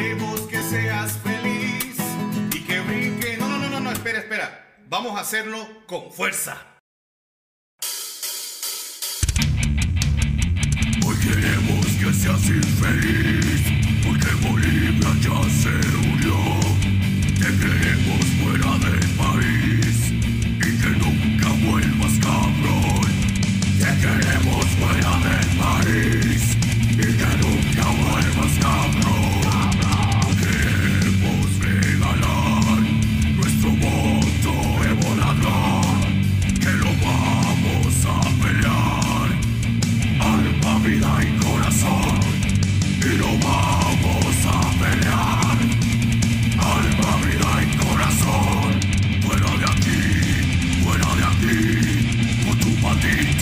Queremos que seas feliz y que brinque. No, no, no, no, no, espera, espera. Vamos a hacerlo con fuerza. Hoy queremos que seas infeliz. Hey!